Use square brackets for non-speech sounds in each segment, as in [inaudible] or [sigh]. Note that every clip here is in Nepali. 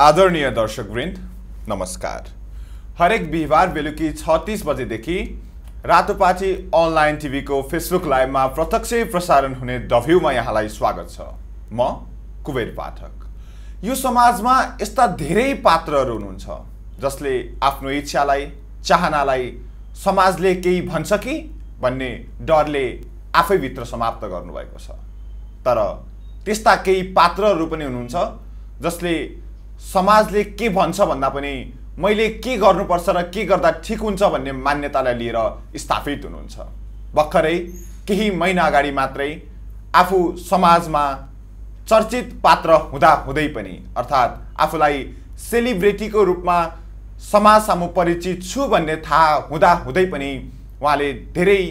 आदरणीय दर्शकवृन्द नमस्कार। हरेक बिहिबार बेलुकी छत्तिस बजेदेखि रातोपाटी अनलाइन टिभीको फेसबुक लाइभमा प्रत्यक्ष प्रसारण हुने डभ्यूमा यहाँलाई स्वागत छ। म कुबेर पाठक। यो समाजमा यस्ता धेरै पात्रहरू हुनुहुन्छ जसले आफ्नो इच्छालाई चाहनालाई समाजले केही भन्छ कि भन्ने डरले आफैभित्र समाप्त गर्नुभएको छ। तर त्यस्ता केही पात्रहरू पनि हुनुहुन्छ जसले समाजले के भन्छ भन्दा पनि मैले के गर्नुपर्छ र के गर्दा ठिक हुन्छ भन्ने मान्यतालाई लिएर स्थापित हुनुहुन्छ। भर्खरै केही महिना अगाडि मात्रै आफू समाजमा चर्चित पात्र हुँदा हुँदै पनि अर्थात् आफूलाई सेलिब्रेटीको रूपमा समाज सामु परिचित छु भन्ने थाहा हुँदा हुँदै पनि उहाँले धेरै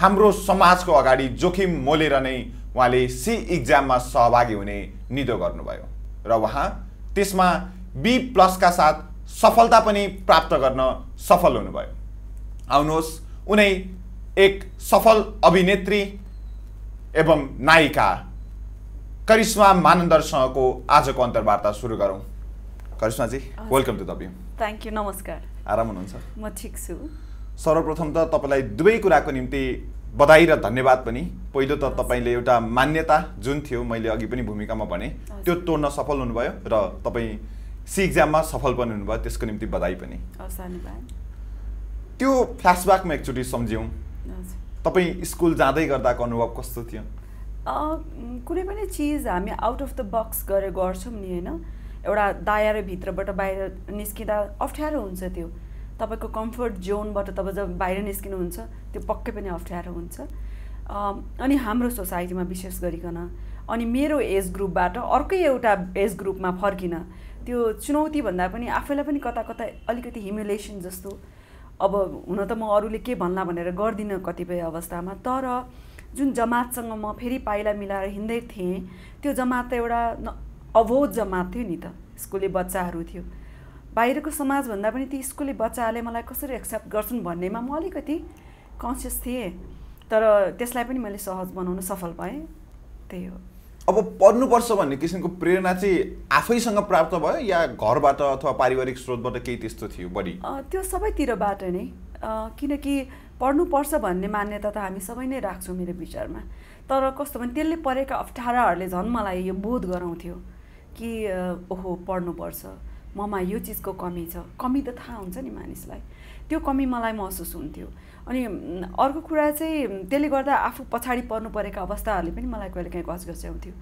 हाम्रो समाजको अगाडि जोखिम मोलेर नै उहाँले सी इक्जाममा सहभागी हुने निदो गर्नुभयो। र उहाँ त्यसमा बी प्लसका साथ सफलता पनि प्राप्त गर्न सफल हुनुभयो। आउनुहोस् उनै एक सफल अभिनेत्री एवं नायिका करिश्मा मानन्दरसँगको आजको अन्तर्वार्ता सुरु गरौँ। करिश्माजी welcome to the view thank you नमस्कार। आराम हुनुहुन्छ? म ठिक छु। सर्वप्रथम त तपाईँलाई दुवै कुराको निम्ति बधाई र धन्यवाद पनि। पहिलो त तपाईँले एउटा मान्यता जुन थियो मैले अघि पनि भूमिकामा भने त्यो तोड्न सफल हुनुभयो र तपाईँ सी इक्जाममा सफल पनि हुनुभयो त्यसको निम्ति बधाई पनि। त्यो फ्ल्यासब्याकमा एकचोटि सम्झ्यौँ। तपाईँ स्कुल जाँदै गर्दाको अनुभव कस्तो थियो? कुनै पनि चिज हामी आउट अफ द बक्स गरेर गर्छौँ नि होइन? एउटा दायराभित्रबाट बाहिर निस्किँदा अप्ठ्यारो हुन्छ त्यो। तपाईँको कम्फर्ट जोनबाट तपाईँ जब बाहिर निस्किनुहुन्छ त्यो पक्कै पनि अप्ठ्यारो हुन्छ। अनि हाम्रो सोसाइटीमा विशेष गरिकन अनि मेरो एज ग्रुपबाट अर्कै एउटा एज ग्रुपमा फर्किन त्यो चुनौती भन्दा पनि आफैलाई पनि कता कता अलिकति हिमुलेसन जस्तो। अब हुन त म अरूले के भन्ला भनेर गर्दिनँ कतिपय अवस्थामा तर जुन जमातसँग म फेरि पाइला मिलाएर हिँड्दै थिएँ त्यो जमात त एउटा न अवोध जमात थियो नि त। स्कुले बच्चाहरू थियो। बाहिरको समाजभन्दा पनि ती स्कुले बच्चाहरूले मलाई कसरी एक्सेप्ट गर्छन् भन्नेमा म अलिकति कन्सियस थिएँ। तर त्यसलाई पनि मैले सहज बनाउन सफल भएँ। त्यही हो। अब पढ्नुपर्छ भन्ने किसिमको प्रेरणा चाहिँ आफैसँग प्राप्त भयो या घरबाट अथवा पारिवारिक स्रोतबाट केही त्यस्तो थियो बढी? त्यो सबैतिरबाट नै। किनकि पढ्नुपर्छ भन्ने मान्यता त हामी सबै नै राख्छौँ मेरो विचारमा। तर कस्तो भने त्यसले परेका अप्ठ्याराहरूले झन् मलाई यो बोध गराउँथ्यो कि ओहो पढ्नुपर्छ। ममा यो चिजको कमी छ। कमी त थाहा हुन्छ नि मानिसलाई। त्यो कमी मलाई महसुस हुन्थ्यो। अनि अर्को कुरा चाहिँ त्यसले गर्दा आफू पछाडि पर्नु परेका अवस्थाहरूले पनि मलाई कहिलेकाहीँ घचघच्याउँथ्यो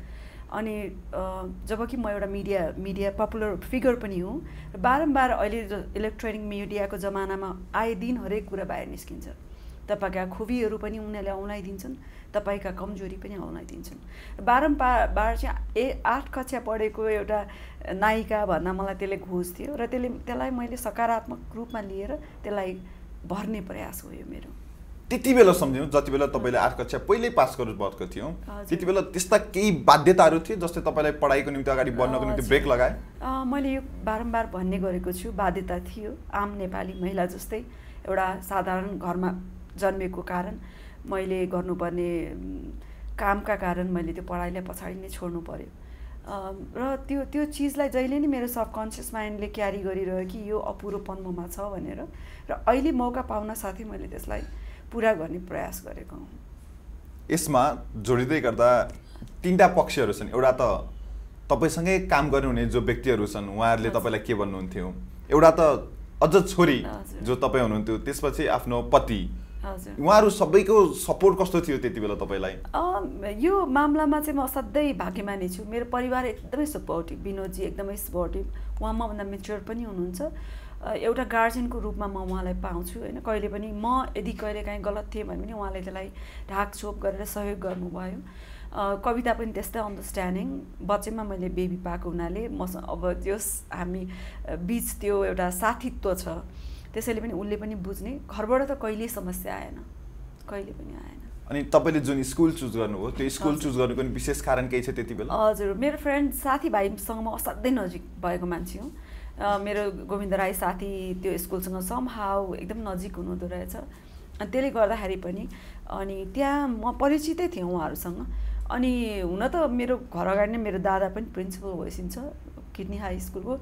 अनि अ, जब कि म एउटा मिडिया मिडिया पपुलर फिगर पनि हुँ र बारम्बार अहिले इलेक्ट्रोनिक मिडियाको जमानामा आए दिन हरेक कुरा बाहिर निस्किन्छ। तपाईँका खुबीहरू पनि उनीहरूले औँलाइदिन्छन् तपाईँका कमजोरी पनि औँलाइदिन्छन् र बारम्बार बार चाहिँ ए आठ कक्षा पढेको एउटा नायिका भन्दा मलाई त्यसले घोष थियो र त्यसले त्यसलाई मैले सकारात्मक रूपमा लिएर त्यसलाई भर्ने प्रयास हो यो मेरो त्यति बेला सम्झ्यौँ जति बेला तपाईँले आठ कक्षा पहिल्यै पास गर्नु भएको थियो। त्यति बेला त्यस्ता केही बाध्यताहरू थिए जस्तै तपाईँलाई पढाइको निम्ति अगाडि बढ्नको निम्ति। ब्रेक लगाए मैले यो बारम्बार भन्ने गरेको छु बाध्यता थियो आम नेपाली महिला जस्तै एउटा साधारण घरमा जन्मेको कारण मैले गर्नुपर्ने कामका कारण मैले त्यो पढाइलाई पछाडि नै छोड्नु पर्यो। अँ, र त्यो त्यो चिजलाई जहिले नै मेरो सबकन्सियस माइन्डले क्यारी गरिरह्यो कि यो अपुरोपन ममा छ भनेर र अहिले मौका पाउन साथै मैले त्यसलाई पुरा गर्ने प्रयास गरेको हुँ। यसमा जोडिँदै गर्दा तिनवटा पक्षहरू छन्। एउटा त तपाईँसँगै काम गर्नुहुने जो व्यक्तिहरू छन् उहाँहरूले। तपाईँलाई के भन्नुहुन्थ्यो? एउटा त अझ छोरी। जो तपाईँ हुनुहुन्थ्यो त्यसपछि आफ्नो पति। उहाँहरू सबैको सपोर्ट कस्तो थियो त्यति बेला तपाईँलाई? यो मामलामा चाहिँ म सधैँ भाग्यमानी छु। मेरो परिवार एकदमै सपोर्टिभ विनोदजी एकदमै सपोर्टिभ उहाँ मभन्दा मेच्योर पनि हुनुहुन्छ। एउटा गार्जेनको रूपमा म उहाँलाई पाउँछु होइन? कहिले पनि म यदि कहिले काहीँ गलत थिएँ भने पनि उहाँले त्यसलाई ढाकछोप गरेर सहयोग गर्नुभयो। कविता पनि त्यस्तै अन्डरस्ट्यान्डिङ बच्चैमा मैले बेबी पाएको हुनाले मसँग अब त्यो स- हामी बिच त्यो एउटा साथीत्व छ। त्यसैले पनि उसले पनि बुझ्ने। घरबाट त कहिल्यै समस्या आएन। कहिले पनि आएन। अनि तपाईँले जुन स्कुल चुज गर्नुभयो त्यो स्कुल। चुज गर्नुको विशेष कारण केही छ त्यति बेला? हजुर। मेरो फ्रेन्ड साथीभाइसँग म असाध्यै नजिक भएको मान्छे हुँ। मेरो गोविन्द राई साथी त्यो स्कुलसँग सम हाउ एकदम नजिक हुनुहुँदो रहेछ। अनि त्यसले गर्दाखेरि पनि अनि त्यहाँ म परिचितै थिएँ उहाँहरूसँग। अनि हुन त मेरो घर अगाडि नै मेरो दादा पनि प्रिन्सिपल भइसिन्छ। किडनी हाई स्कुलको।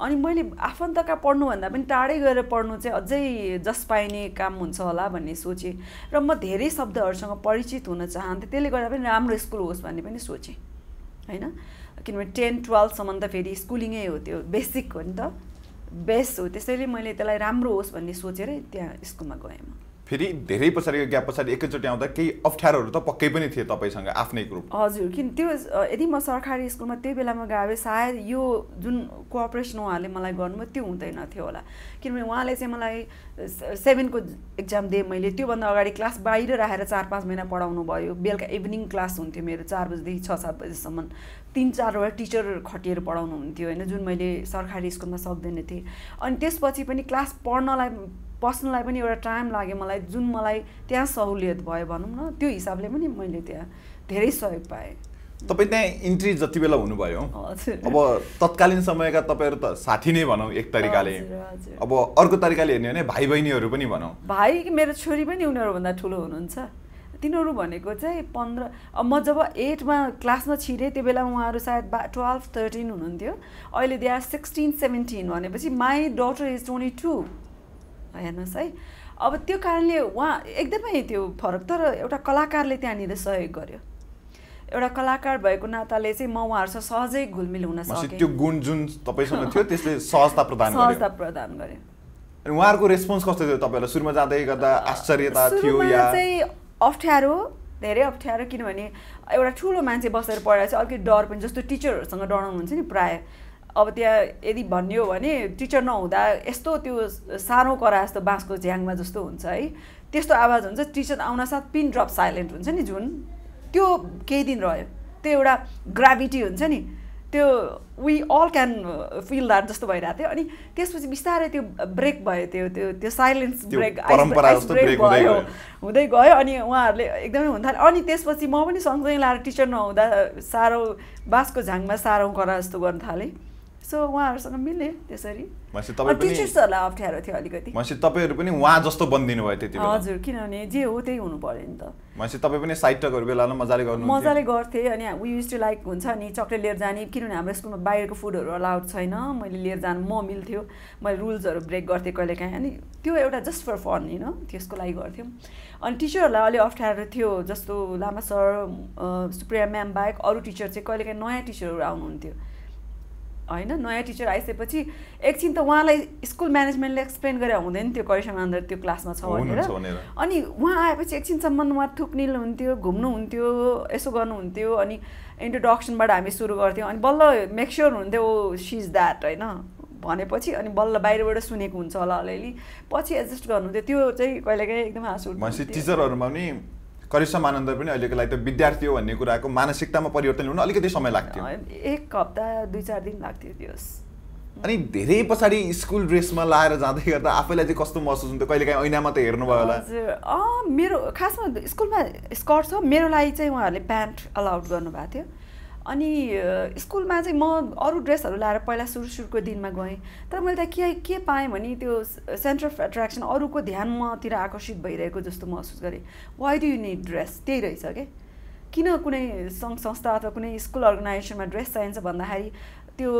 अनि मैले आफन्तका पढ्नुभन्दा पनि टाढै गएर पढ्नु चाहिँ अझै जस पाइने काम हुन्छ होला भन्ने सोचेँ र म धेरै शब्दहरूसँग परिचित हुन चाहन्थेँ। त्यसले गर्दा पनि राम्रो स्कुल होस् भन्ने पनि सोचेँ होइन? किनभने टेन टुवेल्भसम्म त फेरि स्कुलिङै हो त्यो बेसिक हो नि त। बेस्ट हो त्यसैले मैले त्यसलाई राम्रो होस् भन्ने सोचेरै त्यहाँ स्कुलमा गएँ म। फेरि धेरै पछाडिको ग्याप पछाडि एकैचोटि आउँदा केही अप्ठ्यारोहरू त पक्कै पनि थिए तपाईँसँग आफ्नै ग्रुप हजुर किन त्यो यदि म सरकारी स्कुलमा त्यही बेलामा गए सायद यो जुन कोअपरेसन उहाँहरूले मलाई गर्नुभयो त्यो हुँदैन थियो होला। किनभने उहाँले चाहिँ मलाई सेभेनको इक्जाम दिएँ मैले त्योभन्दा अगाडि क्लास बाहिर राखेर चार पाँच महिना पढाउनु भयो। बेलुका इभिनिङ क्लास हुन्थ्यो मेरो चार बजीदेखि छ सात बजीसम्म। तिन चारवटा टिचर खटिएर पढाउनु हुन्थ्यो होइन जुन मैले सरकारी स्कुलमा सक्दैन थिएँ। अनि त्यसपछि पनि क्लास पढ्नलाई बस्नलाई पनि एउटा टाइम लाग्यो मलाई जुन मलाई त्यहाँ सहुलियत भयो भनौँ न त्यो हिसाबले पनि मैले त्यहाँ धेरै सहयोग पाएँ। तपाईँ त्यहाँ इन्ट्री जति बेला हुनुभयो अब तत्कालीन समयका तपाईँहरू त साथी नै भनौँ एक तरिकाले। अब अर्को तरिकाले हेर्ने भने भाइ बहिनीहरू पनि भनौँ। भाइ मेरो छोरी पनि उनीहरूभन्दा ठुलो हुनुहुन्छ। तिनीहरू भनेको चाहिँ पन्ध्र म जब एटमा क्लासमा छिरेँ त्यो बेला उहाँहरू सायद बा टुवेल्भ थर्टिन हुनुहुन्थ्यो। अहिले दे आर सिक्सटिन सेभेन्टिन भनेपछि my daughter is twenty two हेर्नुहोस् है। अब त्यो कारणले उहाँ एकदमै त्यो फरक तर एउटा कलाकारले त्यहाँनिर सहयोग गर्यो। एउटा कलाकार भएको नाताले चाहिँ म उहाँहरूसँग सहजै घुलमिल हुन सकेँ। त्यो गुण जुन तपाईँसँग थियो त्यसले सहजता प्रदान सहजता प्रदान गर्यो। अनि उहाँहरूको रेस्पोन्स कस्तो थियो तपाईँहरूलाई? सुरुमा जाँदै गर्दा आश्चर्यता थियो या? चाहिँ अप्ठ्यारो धेरै अप्ठ्यारो किनभने एउटा ठुलो मान्छे बसेर पढाएर चाहिँ अलिकति डर पनि जस्तो टिचरहरूसँग डराउनुहुन्छ नि प्रायः। अब त्यहाँ यदि भनियो भने टिचर नहुँदा यस्तो त्यो सानो करा जस्तो बाँसको झ्याङमा जस्तो हुन्छ है। त्यस्तो आवाज हुन्छ टिचर आउन साथ पिन ड्रप साइलेन्ट हुन्छ नि जुन। त्यो केही दिन रह्यो। त्यो एउटा ग्राभिटी हुन्छ नि। त्यो we all can feel that जस्तो भइरहेको थियो। अनि त्यसपछि बिस्तारै त्यो ब्रेक भयो त्यो त्यो त्यो साइलेन्स ब्रेक ब्रेक भयो। हुँदै गयो। अनि उहाँहरूले एकदमै हुन थाल्यो अनि त्यसपछि म पनि सँगसँगै लाएर टिचर नहुँदा साह्रो बाँसको झाङमा साह्रो करा जस्तो गर्न थालेँ। सो उहाँहरूसँग मिले त्यसरी। टिचर्सहरूलाई अप्ठ्यारो थियो अलिकति। तपाईँहरू पनि उहाँ जस्तो बनिदिनु भयो त्यति हजुर किनभने जे हो त्यही हुनु पऱ्यो नि त। भनेपछि तपाईँ पनि साइड टकहरू बेलामा मजाले गर्नु मजाले गर्थेँ अनि वी युज टु लाइक हुन्छ नि चक्लेट लिएर जाने किनभने हाम्रो स्कुलमा बाहिरको फुडहरू अलाउड छैन। मैले लिएर जानु म मिल्थ्यो। मैले रुल्सहरू ब्रेक गर्थेँ कहिले काहीँ। अनि त्यो एउटा जस्ट फर फन होइन त्यसको लागि गर्थ्यौँ। अनि टिचरहरूलाई अलिक अप्ठ्यारो थियो जस्तो लामा सर सुप्रिया म्याम बाहेक अरू टिचर चाहिँ कहिले काहीँ नयाँ टिचरहरू आउनुहुन्थ्यो। होइन नयाँ टिचर आइसकेपछि एकछिन त उहाँलाई स्कुल म्यानेजमेन्टले एक्सप्लेन गरेर हुँदैन त्यो करिसन अन्डर त्यो क्लासमा छ भनेर। अनि उहाँ आएपछि एकछिनसम्म उहाँ थुक्निल हुन्थ्यो घुम्नुहुन्थ्यो यसो गर्नुहुन्थ्यो अनि इन्ट्रोडक्सनबाट हामी सुरु गर्थ्यौँ। अनि बल्ल मेकस्योर हुन्थ्यो ओ सिज द्याट होइन। भनेपछि अनि बल्ल बाहिरबाट सुनेको हुन्छ होला अलिअलि। पछि एडजस्ट गर्नुहुन्थ्यो। त्यो चाहिँ कहिलेकाहीँ एकदम हाँसु टिचरहरूमा पनि करिश्मा मानन्दर पनि अहिलेको लागि त विद्यार्थी हो भन्ने कुराको मानसिकतामा परिवर्तन ल्याउन अलिकति समय लाग्थ्यो। एक हप्ता दुई चार दिन लाग्थ्यो त्यो अनि धेरै पछाडि स्कुल ड्रेसमा लाएर जाँदै गर्दा आफैलाई चाहिँ कस्तो महसुस हुन्थ्यो? कहिले काहीँ ऐनामा त हेर्नुभयो होला। मेरो खासमा स्कुलमा स्कर्ट छ मेरो लागि चाहिँ उहाँहरूले प्यान्ट अलाउड गर्नुभएको थियो। अनि स्कुलमा चाहिँ म अरू ड्रेसहरू लाएर पहिला सुरु सुरुको दिनमा गएँ। तर मैले त के के पाएँ भने त्यो सेन्टर अफ एट्र्याक्सन अरूको ध्यान मतिर आकर्षित भइरहेको जस्तो महसुस गरेँ। Why do you need dress त्यही रहेछ क्या किन कुनै सङ्घ संस्था अथवा कुनै स्कुल अर्गनाइजेसनमा ड्रेस चाहिन्छ भन्दाखेरि त्यो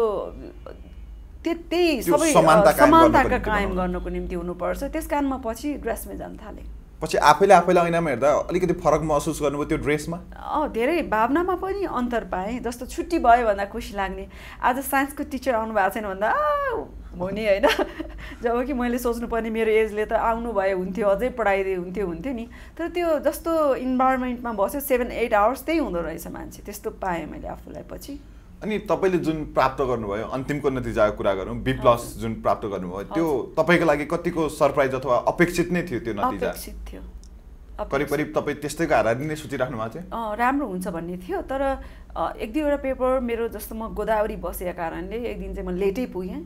त्यही सबै समानताका कायम गर्नको निम्ति हुनुपर्छ। त्यस कारण म पछि ड्रेसमै जान थालेँ। पछि आफैले आफैलाई ऐनामा हेर्दा अलिकति फरक महसुस गर्नुभयो त्यो ड्रेसमा? धेरै भावनामा पनि अन्तर पाएँ जस्तो छुट्टी भयो भन्दा खुसी लाग्ने। आज साइन्सको टिचर आउनु भएको छैन भन्दा हो नि होइन। [laughs] जब कि मैले सोच्नुपर्ने मेरो एजले त आउनु भयो हुन्थ्यो अझै पढाइदिए हुन्थ्यो हुन्थ्यो नि। तर त्यो जस्तो इन्भाइरोमेन्टमा बस्यो सेभेन एट आवर्स त्यही हुँदो रहेछ मान्छे त्यस्तो पाएँ मैले आफूलाई पछि। अनि तपाईँले जुन प्राप्त गर्नुभयो अन्तिमको नतिजाको कुरा गरौँ बी प्लस जुन प्राप्त गर्नुभयो त्यो तपाईँको लागि कतिको सरप्राइज अथवा अपेक्षित नै थियो त्यो नतिजा? थियो। करिब करिब तपाईँ त्यस्तैको हाराहारी नै सोचिराख्नु भएको थियो? राम्रो हुन्छ भन्ने थियो तर एक दुईवटा पेपर मेरो जस्तो म गोदावरी बसेका कारणले एक दिन चाहिँ म लेटै पुगेँ।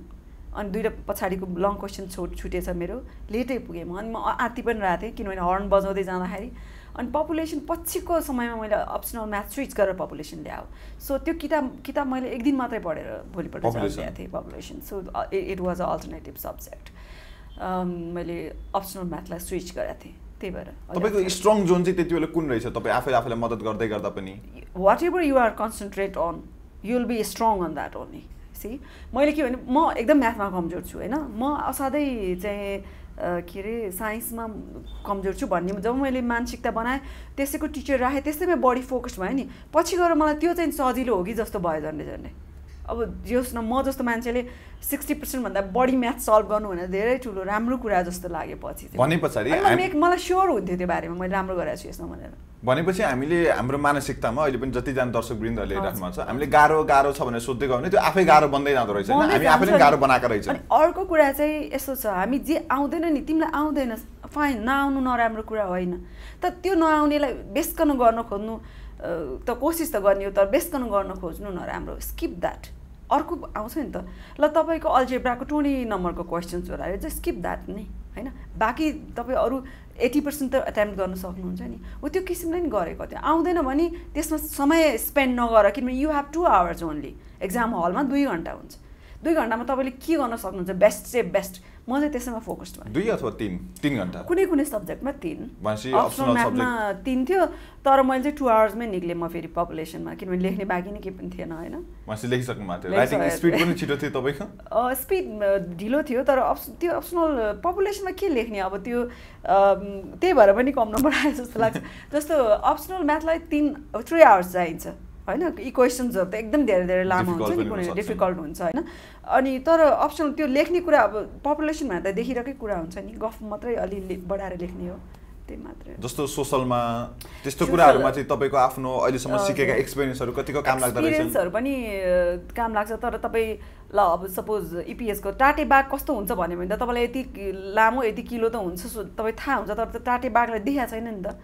अनि दुईवटा पछाडिको लङ क्वेसन छुट छुटेछ मेरो लेटै पुगेँ। म अनि म आत्ति पनि रहेको थिएँ किनभने हर्न बजाउँदै जाँदाखेरि अनि पपुलेसन पछिको समयमा मैले अप्सनल म्याथ स्विच गरेर पपुलेसन ल्याऊ सो त्यो किताब किताब मैले एक दिन मात्रै पढेर भोलिपल्ट ल्याएको थिएँ population so it was a alternative subject मैले अप्सनल म्याथलाई स्विच गरेको थिएँ त्यही भएर तपाईँको स्ट्रङ जोन चाहिँ त्यति बेला कुन रहेछ? तपाईँ आफै आफैलाई मद्दत गर्दै गर्दा पनि। Whatever you're concentrate on you will be strong on that only see मैले के भने म एकदम म्याथमा कमजोर छु होइन? म असाध्यै चाहिँ के अरे साइन्समा कमजोर छु भन्ने जब मैले मानसिकता बनाएँ त्यसैको टिचर राखेँ त्यसैमा बढी फोकस भयो नि। पछि गएर मलाई त्यो चाहिँ सजिलो हो कि जस्तो भयो झन्डै झन्डै। अब जोस् न म जस्तो मान्छेले सिक्सटी पर्सेन्टभन्दा बढी म्याथ सल्भ गर्नु भनेर धेरै ठुलो राम्रो कुरा जस्तो लाग्यो पछि भने पछाडि मलाई स्योर हुन्थ्यो त्यो बारेमा मैले राम्रो गरेको छु यसमा भनेर। भनेपछि हामीले हाम्रो मानसिकतामा अहिले पनि जतिजना दर्शक वृन्दहरूले हेरिराख्नु छ हामीले गाह्रो गाह्रो छ भनेर सोध्दै गयो भने त्यो आफै गाह्रो बन्दै जाँदो रहेछ हामी आफैले गाह्रो बनाएको रहेछ। अनि अर्को कुरा चाहिँ यस्तो छ हामी जे आउँदैन नि तिमीलाई आउँदैन। फाइन नआउनु नराम्रो कुरा होइन। त त्यो नआउनेलाई बेसकन गर्न खोज्नु त कोसिस त गर्ने हो तर बेसकन गर्न खोज्नु नराम्रो। स्किप द्याट अर्को आउँछ नि त। ल तपाईँको अल्जेब्राको ट्वेन्टी नम्बरको क्वेसन्स आयो चाहिँ स्किप द्याट नै होइन? बाँकी तपाईँ अरू एट्टी पर्सेन्ट त एटेम्प गर्न सक्नुहुन्छ नि। हो त्यो किसिमले नि गरेको थियो आउँदैन भने त्यसमा समय स्पेन्ड नगर किनभने you have two hours only exam हलमा दुई घन्टा हुन्छ। दुई घन्टामा तपाईँले के गर्न सक्नुहुन्छ? बेस्ट से बेस्ट म चाहिँ त्यसैमा फोकस्ड भएँ। दुई अथवा तिन? तिन घन्टा? कुनै कुनै सब्जेक्टमा तिन। अप्सनल म्याथमा तिन थियो तर मैले चाहिँ टु आवर्समै निक्लेँ म फेरि पपुलेसनमा किनभने लेख्ने बाँकी नै केही पनि थिएन होइन? स्पिड ढिलो थियो तर अप्स त्यो अप्सनल पपुलेसनमा के लेख्ने? अब त्यो त्यही भएर पनि कम नम्बर आयो जस्तो लाग्छ। [laughs] जस्तो अप्सनल म्याथलाई तिन थ्री आवर्स चाहिन्छ। होइन? इक्वेसन्सहरू त एकदम धेरै धेरै लामो हुन्छ नि कुनै डिफिकल्ट हुन्छ होइन? अनि तर अप्सनल त्यो लेख्ने कुरा अब पपुलेसनमा त देखिरहेकै कुरा हुन्छ नि। गफ मात्रै अलिअलि बढाएर लेख्ने हो त्यही मात्रै जस्तो सोसलमा त्यस्तो कुराहरूमा चाहिँ तपाईँको आफ्नो अहिलेसम्म सिकेका एक्सपिरियन्सहरू कतिको काम लाग्दो एक्सपिरियन्सहरू पनि काम लाग्छ। तर तपाईँ ल अब सपोज इपिएसको टाटे बाघ कस्तो हुन्छ भन्यो भने त तपाईँलाई यति लामो यति किलो त हुन्छ तपाईँ थाहा हुन्छ। तर त टाटे बाघलाई देखाएको छैन नि त।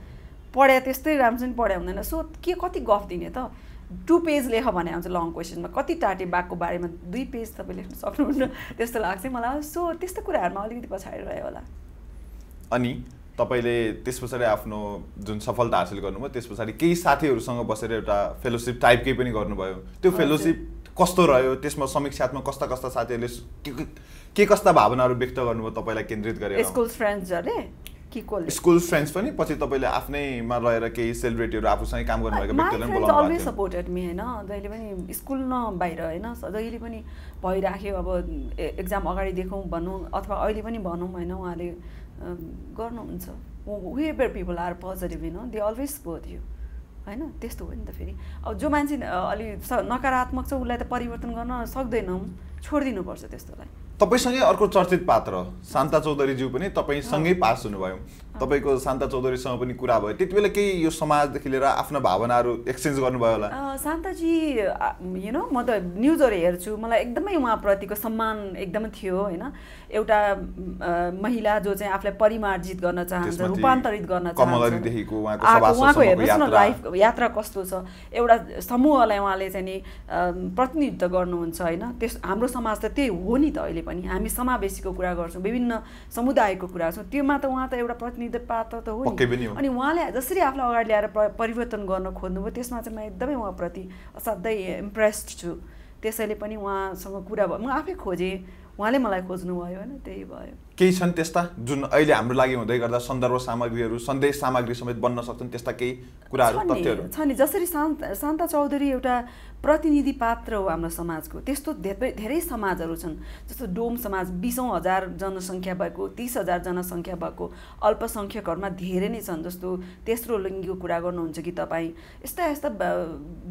पढ्या त्यस्तै राम्रोसँग पढ्या हुँदैन। सो के कति गफ दिने त? टु पेज लेख भने आउँछ लङ क्वेसनमा कति टाटे बाघको बारेमा दुई पेज तपाईँ लेख्न सक्नुहुन्न? त्यस्तो लाग्छ मलाई। सो त्यस्तो कुराहरूमा अलिकति पछाडि रह्यो होला। अनि तपाईँले त्यस पछाडि आफ्नो जुन सफलता हासिल गर्नुभयो त्यस पछाडि केही साथीहरूसँग बसेर एउटा फेलोसिप टाइपकै पनि गर्नुभयो। त्यो फेलोसिप कस्तो रह्यो? त्यसमा समीक्षात्मक कस्ता कस्ता साथीहरूले के कस्ता भावनाहरू व्यक्त गर्नुभयो तपाईँलाई केन्द्रित गरेर? स्कुल फ्रेन्ड्सहरूले स्कुल फ्रेन्ड्स पनि पछि तपाईँले आफ्नैमा रहेर केही सेलिब्रेटीहरू आफूसँगै काम गर्नुभएको व्यक्तिहरूलाई अलवेज सपोर्टेड मी होइन? जहिले पनि स्कुल न बाहिर होइन? जहिले पनि भइराख्यो अब एक्जाम अगाडि देखौँ भनौँ अथवा अहिले पनि भनौँ होइन? उहाँले गर्नुहुन्छ। वेबर पिपल आर पोजिटिभ होइन दे अलवेज सपोर्ट यु होइन? त्यस्तो हो नि त फेरि। अब जो मान्छे अलि नकारात्मक छ उसलाई त परिवर्तन गर्न सक्दैनौँ। छोडिदिनुपर्छ त्यस्तोलाई। तपाईँसँगै अर्को चर्चित पात्र शान्ता चौधरीज्यू पनि तपाईँसँगै पास हुनुभयो। तपाईँको शान्ता चौधरीसँग पनि कुरा भयो। त्यति बेला केही यो समाजदेखि लिएर आफ्ना भावनाहरू एक्सचेन्ज गर्नुभयो होला? शान्ताजी यु नो म त न्युजहरू हेर्छु। मलाई एकदमै उहाँप्रतिको सम्मान एकदमै थियो होइन? एउटा महिला जो चाहिँ आफूलाई परिमार्जित गर्न चाहन्छ रूपान्तरित गर्न चाहन्छ। उहाँको हेर्नुहोस् न लाइफ यात्रा कस्तो छ। एउटा समूहलाई उहाँले चाहिँ नि प्रतिनिधित्व गर्नुहुन्छ होइन? त्यस हाम्रो समाज त त्यही हो नि त अहिले पनि। हामी समावेशीको कुरा गर्छौँ विभिन्न समुदायको कुरा गर्छौँ। त्योमा त उहाँ त एउटा प्रतिनिधि पात्र त हो नि। अनि उहाँले जसरी आफूलाई अगाडि ल्याएर परिवर्तन गर्न खोज्नुभयो त्यसमा चाहिँ म एकदमै उहाँप्रति असाध्यै इम्प्रेस्ड छु। त्यसैले पनि उहाँसँग कुरा भयो। म आफै खोजेँ उहाँले मलाई खोज्नुभयो होइन त्यही भयो। केही छन् त्यस्ता जुन अहिले हाम्रो लागि हुँदै गर्दा सन्दर्भ सामग्रीहरू सन्देश सामग्री समेत बन्न सक्छन् त्यस्ता केही कुराहरू छ नि जसरी शान्ता चौधरी एउटा प्रतिनिधि पात्र हो हाम्रो समाजको। त्यस्तो धेरै धेरै समाजहरू छन् जस्तो डोम समाज बिसौँ हजार जनसङ्ख्या भएको तिस हजार जनसङ्ख्या भएको अल्पसङ्ख्यकहरूमा धेरै नै छन् जस्तो तेस्रो लिङ्गीको कुरा गर्नुहुन्छ कि तपाईँ। यस्ता यस्ता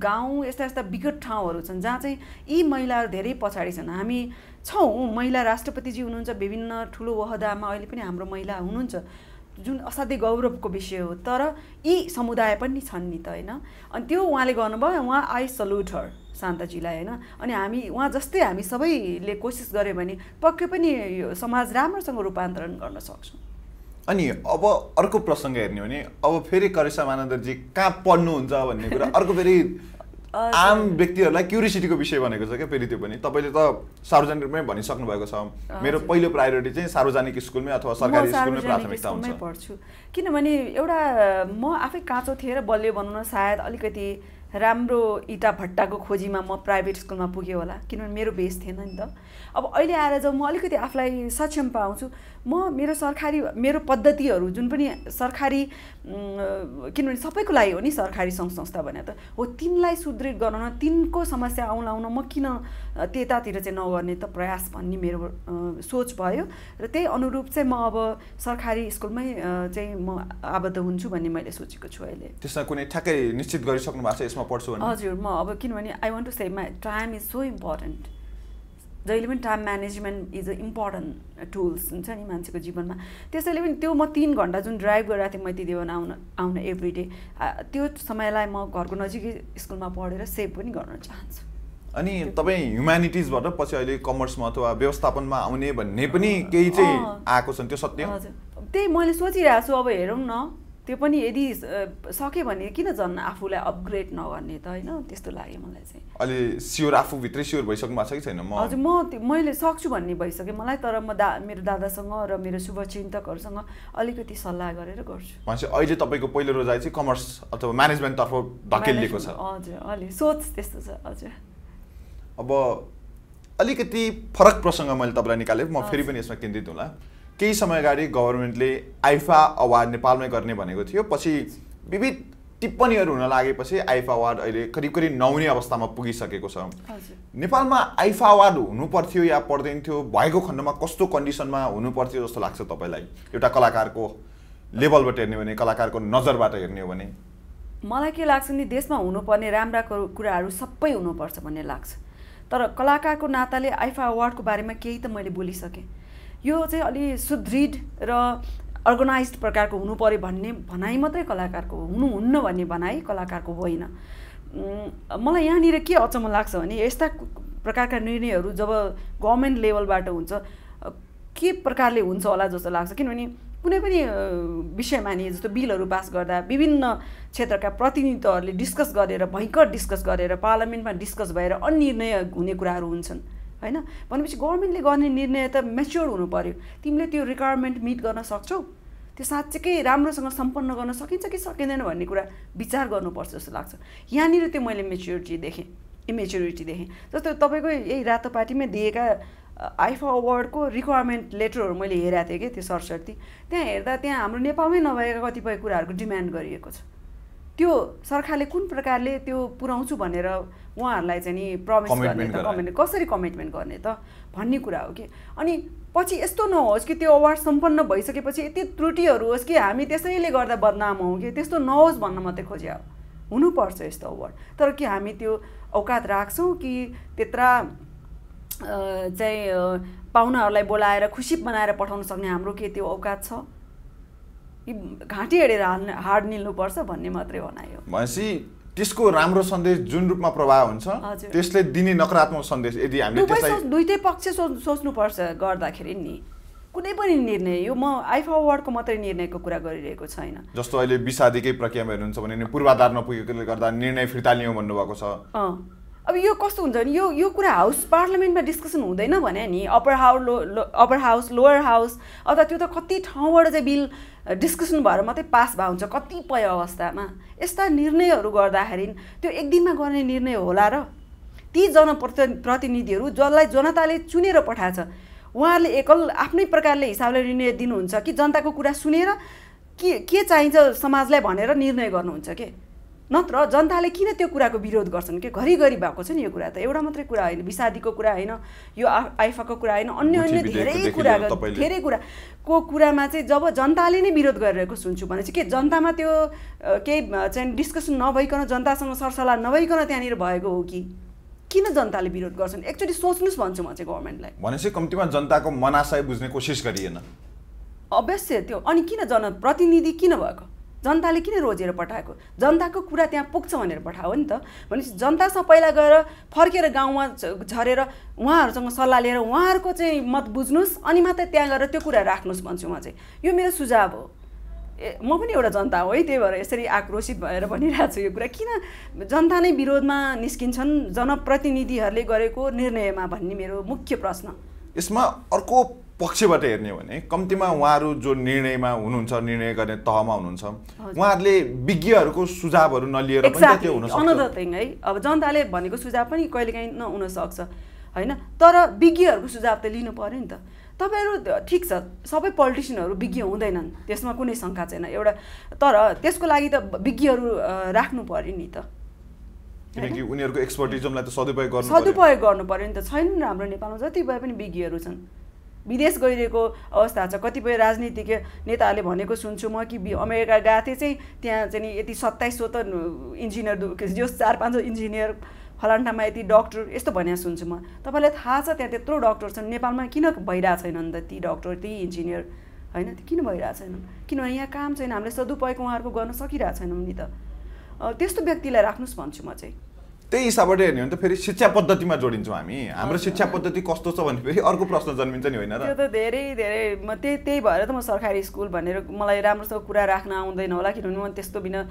गाउँ यस्ता यस्ता विकट ठाउँहरू छन् जहाँ चाहिँ यी महिलाहरू धेरै पछाडि छन्। हामी छौँ महिला राष्ट्रपतिजी हुनुहुन्छ विभिन्न ठुलो वहदामा अहिले पनि हाम्रो महिला हुनुहुन्छ। जुन असाध्यै गौरवको विषय हो तर यी समुदाय पनि छन् नि त होइन? अनि त्यो उहाँले गर्नुभयो उहाँ आई सल्युट हर शान्ताजीलाई होइन? अनि हामी उहाँ जस्तै हामी सबैले कोसिस गऱ्यो भने पक्कै पनि यो समाज राम्रोसँग रूपान्तरण गर्न सक्छौँ। अनि अब अर्को प्रसङ्ग हेर्ने हो भने अब फेरि करिसा मानन्दरजी कहाँ पढ्नुहुन्छ भन्ने कुरा अर्को फेरि आम व्यक्तिहरूलाई क्युरिसिटीको विषय भनेको छ क्या फेरि त्यो पनि। तपाईँले त सार्वजनिक रूपमै भनिसक्नु भएको छ मेरो पहिलो प्रायोरिटी चाहिँ सार्वजनिक स्कुलमै अथवा सरकारी स्कुलमै प्राथमिकता हुन्छ। पढ्छु। किनभने एउटा म आफै काँचो थिएँ र बलियो बनाउन सायद अलिकति राम्रो इटा भट्टाको खोजीमा म प्राइभेट स्कुलमा पुगेँ होला। किनभने मेरो बेस थिएन नि त। अब अहिले आएर जब म अलिकति आफूलाई सक्षम पाउँछु म मेरो सरकारी मेरो पद्धतिहरू जुन पनि सरकारी किनभने सबैको लागि हो नि सरकारी सङ्घ संस्था भने त हो तिनलाई सुदृढ गराउन तिनको समस्या आउलाउन म किन त्यतातिर चाहिँ नगर्ने त प्रयास भन्ने मेरो सोच भयो र त्यही अनुरूप चाहिँ म अब सरकारी स्कुलमै चाहिँ म आबद्ध हुन्छु भन्ने मैले सोचेको छु अहिले। त्यसमा कुनै ठ्याक्कै निश्चित गरिसक्नु भएको छ यसमा पढ्छु हजुर म अब किनभने I want to say my time is so important जहिले पनि time management is a important tools हुन्छ नि मान्छेको जीवनमा। त्यसैले पनि त्यो म तिन घन्टा जुन ड्राइभ गरिरहेको थिएँ मैले देवन आउन आउन एभ्री डे त्यो समयलाई म घरको नजिकै स्कुलमा पढेर सेभ पनि गर्न चाहन्छु। अनि तपाईँ ह्युम्यानिटिजबाट पछि अहिले कमर्समा अथवा व्यवस्थापनमा आउने भन्ने पनि केही चाहिँ आएको छ त्यो सत्य? हजुर। त्यही मैले सोचिरहेको छु अब हेरौँ न। त्यो पनि यदि सक्यो भने किन झन् आफूलाई अपग्रेड नगर्ने त होइन? त्यस्तो लाग्यो मलाई चाहिँ। अहिले स्योर आफूभित्रै स्योर भइसक्नु भएको छ कि छैन? हजुर म मैले सक्छु भन्ने भइसकेँ मलाई तर म दा मेरो दादासँग र मेरो शुभचिन्तकहरूसँग अलिकति सल्लाह गरेर गर्छु। भनेपछि अहिले तपाईँको पहिलो रोजाइ चाहिँ कमर्स अथवा म्यानेजमेन्टतर्फ धकेलिएको छ। हजुर अलि सोच त्यस्तो छ हजुर। अब अलिकति फरक प्रसङ्ग मैले तपाईँलाई निकालेँ। म फेरि पनि यसमा केन्द्रित होला। केही समय अगाडि गभर्मेन्टले आइफा अवार्ड नेपालमै गर्ने भनेको थियो। पछि विविध टिप्पणीहरू हुन लागेपछि आइफा अवार्ड अहिले करिब करिब नहुने अवस्थामा पुगिसकेको छ। नेपालमा आइफा अवार्ड हुनु पर्थ्यो या पर्दैन थियो भएको खण्डमा कस्तो कन्डिसनमा हुनु पर्थ्यो जस्तो लाग्छ तपाईँलाई? एउटा कलाकारको लेभलबाट हेर्ने हो भने कलाकारको नजरबाट हेर्ने हो भने? मलाई के लाग्छ नि देशमा हुनुपर्ने राम्रा कुराहरू सबै हुनुपर्छ भन्ने लाग्छ। तर कलाकारको नाताले आइफा अवार्डको बारेमा केही त मैले बोलिसकेँ। यो चाहिँ अलि सुदृढ र अर्गनाइज प्रकारको हुनु पऱ्यो भन्ने भनाइ मात्रै कलाकारको हुनुहुन्न भन्ने भनाइ कलाकारको होइन। मलाई यहाँनिर के अचम्म लाग्छ भने यस्ता प्रकारका निर्णयहरू जब गभर्मेन्ट लेभलबाट हुन्छ के प्रकारले हुन्छ होला जस्तो लाग्छ? किनभने कुनै पनि विषयमा नि जस्तो बिलहरू पास गर्दा विभिन्न क्षेत्रका प्रतिनिधित्वहरूले डिस्कस गरेर भयङ्कर डिस्कस गरेर पार्लियामेन्टमा डिस्कस भएर अनिर्णय हुने कुराहरू हुन्छन्। होइन? भनेपछि गभर्मेन्टले गर्ने निर्णय त मेच्योर हुनु पऱ्यो तिमीले त्यो रिक्वायरमेन्ट मिट गर्न सक्छौ? त्यो साँच्चैकै राम्रोसँग सम्पन्न गर्न सकिन्छ कि सकिँदैन भन्ने कुरा विचार गर्नुपर्छ जस्तो लाग्छ। यहाँनिर त्यो मैले मेच्योरिटी देखेँ। इमेच्योरिटी देखेँ। जस्तो तपाईँको यही रातो पार्टीमा दिएका आइफा अवार्डको रिक्वायरमेन्ट लेटरहरू मैले हेरेको थिएँ कि त्यो सरस्वती। त्यहाँ हेर्दा त्यहाँ हाम्रो नेपालमै नभएका कतिपय कुराहरूको डिमान्ड गरिएको छ। त्यो सरकारले कुन प्रकारले त्यो पुऱ्याउँछु भनेर उहाँहरूलाई चाहिँ नि प्रमिस गर्ने त कमिटमेन्ट कसरी कमिटमेन्ट गर्ने त भन्ने कुरा हो कि? अनि पछि यस्तो नहोस् कि त्यो अवार्ड सम्पन्न भइसकेपछि यति त्रुटिहरू होस् कि हामी त्यसैले गर्दा बदनाम हौँ कि? त्यस्तो नहोस् भन्न मात्रै खोज्या। हो हुनुपर्छ यस्तो अवार्ड तर के हामी त्यो औकात राख्छौँ कि त्यत्रा चाहिँ पाहुनाहरूलाई बोलाएर खुसी बनाएर पठाउन सक्ने हाम्रो के त्यो औकात छ? घाँटी हेरेर हाल्ने हाड निल्नुपर्छ भन्ने मात्रै भनायो। भनेपछि त्यसको राम्रो सन्देश जुन रूपमा प्रभाव हुन्छ त्यसले दिने नकारात्मक सन्देश यदि हामीले दुइटै पक्ष सो सोच्नुपर्छ गर्दाखेरि नि। कुनै पनि निर्णय यो म आइफा अवार्डको मात्रै निर्णयको कुरा गरिरहेको छैन। जस्तो अहिले विषादीकै प्रक्रियामा हेर्नुहुन्छ भने पूर्वाधार नपुगेकोले गर्दा निर्णय फिर्ता लियौँ भन्नुभएको छ। अब यो कस्तो हुन्छ भने यो यो कुरा हाउस पार्लियामेन्टमा डिस्कसन हुँदैन भने नि upper house low, upper house lower house अथवा त्यो त कति ठाउँबाट चाहिँ बिल डिस्कसन भएर मात्रै पास भएको हुन्छ कतिपय अवस्थामा। यस्ता निर्णयहरू गर्दाखेरि त्यो एक दिनमा गर्ने निर्णय होला र ती जनप्रति प्रतिनिधिहरू जसलाई जनताले चुनेर पठाएछ उहाँहरूले एकल आफ्नै प्रकारले हिसाबले निर्णय दिनुहुन्छ कि जनताको कुरा सुनेर के के चाहिन्छ समाजलाई भनेर निर्णय गर्नुहुन्छ के? नत्र जनताले किन त्यो कुराको विरोध गर्छन्? कि घरिघरि भएको छ नि यो कुरा त? एउटा मात्रै कुरा होइन विषादीको कुरा होइन यो आइफाको कुरा होइन अन्य अन्य धेरै कुरा धेरै कुराको कुरामा चाहिँ जब जनताले नै विरोध गरिरहेको सुन्छु भने चाहिँ के जनतामा त्यो केही चाहिँ डिस्कसन नभइकन जनतासँग सरसल्लाह नभइकन त्यहाँनिर भएको हो कि? किन जनताले विरोध गर्छन्? एकचोटि सोच्नुहोस् भन्छु म चाहिँ गभर्मेन्टलाई। भनेपछि कम्तीमा जनताको मनाशय बुझ्ने कोसिस गरिएन। अवश्य त्यो। अनि किन जनप्रतिनिधि किन भएको? जनताले किन रोजेर पठाएको? जनताको कुरा त्यहाँ पुग्छ भनेर पठायो नि त। भनेपछि जनतासँग पहिला गएर फर्केर गाउँमा झरेर उहाँहरूसँग सल्लाह लिएर उहाँहरूको चाहिँ मत बुझ्नुहोस् अनि मात्रै त्यहाँ गएर त्यो कुरा राख्नुहोस् भन्छु म चाहिँ। यो मेरो सुझाव हो। म पनि एउटा जनता हो है त्यही भएर यसरी आक्रोशित भएर भनिरहेको छु यो कुरा। किन जनता नै विरोधमा निस्किन्छन् जनप्रतिनिधिहरूले गरेको निर्णयमा भन्ने मेरो मुख्य प्रश्न। यसमा अर्को पक्षबाट हेर्ने हो भने कम्तीमा उहाँहरू जो निर्णयमा हुनुहुन्छ निर्णय गर्ने तहमा हुनुहुन्छ उहाँहरूले विज्ञहरूको सुझावहरू नलिएर थिङ है। अब जनताले भनेको सुझाव पनि कहिलेकाहीँ नहुनसक्छ होइन? तर विज्ञहरूको सुझाव त लिनु पऱ्यो नि त। तपाईँहरू ठिक छ सबै पोलिटिसियनहरू विज्ञ हुँदैनन् त्यसमा कुनै शङ्का छैन। एउटा तर त्यसको लागि त विज्ञहरू राख्नु पऱ्यो नि त। किनकि उनीहरूको एक्सपर्टिजमलाई त सदुपयोग गर्नु सदुपयोग गर्नु पऱ्यो नि त। छैनन् हाम्रो नेपालमा जति भए पनि विज्ञहरू छन्। विदेश गइरहेको अवस्था छ। कतिपय राजनीतिज्ञ नेताहरूले भनेको सुन्छु म कि अमेरिका गएको थिएँ चाहिँ त्यहाँ चाहिँ यति सत्ताइस सौ त इन्जिनियर जो चार पाँच इन्जिनियर फलान ठाउँमा यति डक्टर यस्तो भने सुन्छु म। तपाईँलाई थाहा छ त्यहाँ त्यत्रो डक्टर छन्। नेपालमा किन भइरहेको छैनन् त ती डक्टर ती इन्जिनियर? होइन किन भइरहेको छैनन्? किनभने यहाँ काम छैन। हामीले सदुपयोग उहाँहरूको गर्न सकिरहेको छैनौँ नि त। त्यस्तो व्यक्तिलाई राख्नुहोस् भन्छु म चाहिँ। त्यही हिसाबबाट हेर्ने हो भने त फेरि शिक्षा पद्धतिमा जोडिन्छौँ हामी। हाम्रो शिक्षा पद्धति कस्तो छ भने फेरि अर्को प्रश्न जन्मिन्छ नि होइन र त्यो त धेरै धेरै म त्यही त्यही भएर त म सरकारी स्कुल भनेर मलाई राम्रोसँग कुरा राख्न आउँदैन होला किनभने म त्यस्तो बिना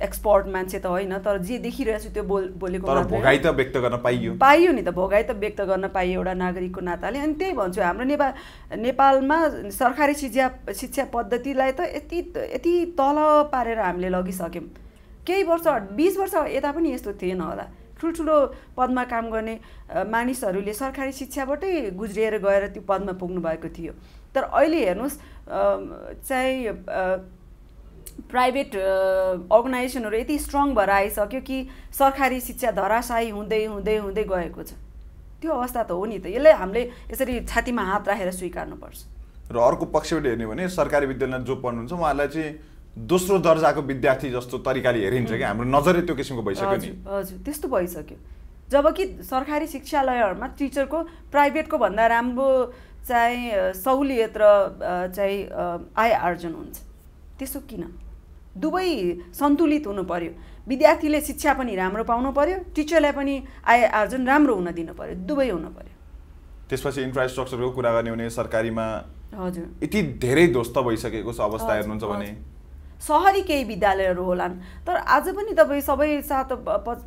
एक्सपर्ट मान्छे त होइन तर जे देखिरहेको छु त्यो बोल बोलेको भोगाई त व्यक्त गर्न पाइयो। पाइयो नि त भोगाई त व्यक्त गर्न पाइयो एउटा नागरिकको नाताले। अनि त्यही भन्छु हाम्रो नेपाल नेपालमा सरकारी शिक्षा शिक्षा पद्धतिलाई त यति यति तल पारेर हामीले लगिसक्यौँ। केही वर्ष बिस वर्ष यता पनि यस्तो थिएन होला। ठुल्ठुलो पदमा काम गर्ने मानिसहरूले सरकारी शिक्षाबाटै गुज्रिएर गएर त्यो पदमा पुग्नु भएको थियो। तर अहिले हेर्नुहोस् चाहिँ प्राइभेट अर्गनाइजेसनहरू यति स्ट्रङ भएर आइसक्यो कि सरकारी शिक्षा धराशायी हुँदै हुँदै हुँदै गएको छ। त्यो अवस्था त हो नि त। यसलाई हामीले यसरी छातीमा हात राखेर स्वीकार्नुपर्छ। र अर्को पक्षबाट हेर्ने भने सरकारी विद्यालयमा जो पढ्नुहुन्छ उहाँलाई चाहिँ दोस्रो दर्जाको विद्यार्थी जस्तो तरिकाले हेरिन्छ कि हाम्रो नजरै त्यो किसिमको भइसक्यो नि। हजुर त्यस्तो भइसक्यो। जबकि सरकारी शिक्षालयहरूमा टिचरको प्राइभेटको भन्दा राम्रो चाहिँ सहुलियत र चाहिँ आय आर्जन हुन्छ। त्यसो किन? दुवै सन्तुलित हुनु पर्यो। विद्यार्थीले शिक्षा पनि राम्रो पाउनु पर्यो टिचरलाई पनि आय आर्जन राम्रो हुन दिनु पर्यो दुवै हुनु पर्यो। त्यसपछि इन्फ्रास्ट्रक्चरको कुरा गर्ने भने सरकारीमा हजुर। यति धेरै ध्वस्त भइसकेको छ अवस्था हेर्नुहुन्छ भने। सहरी केही विद्यालयहरू होलान्। तर आज पनि तपाईँ सबै सात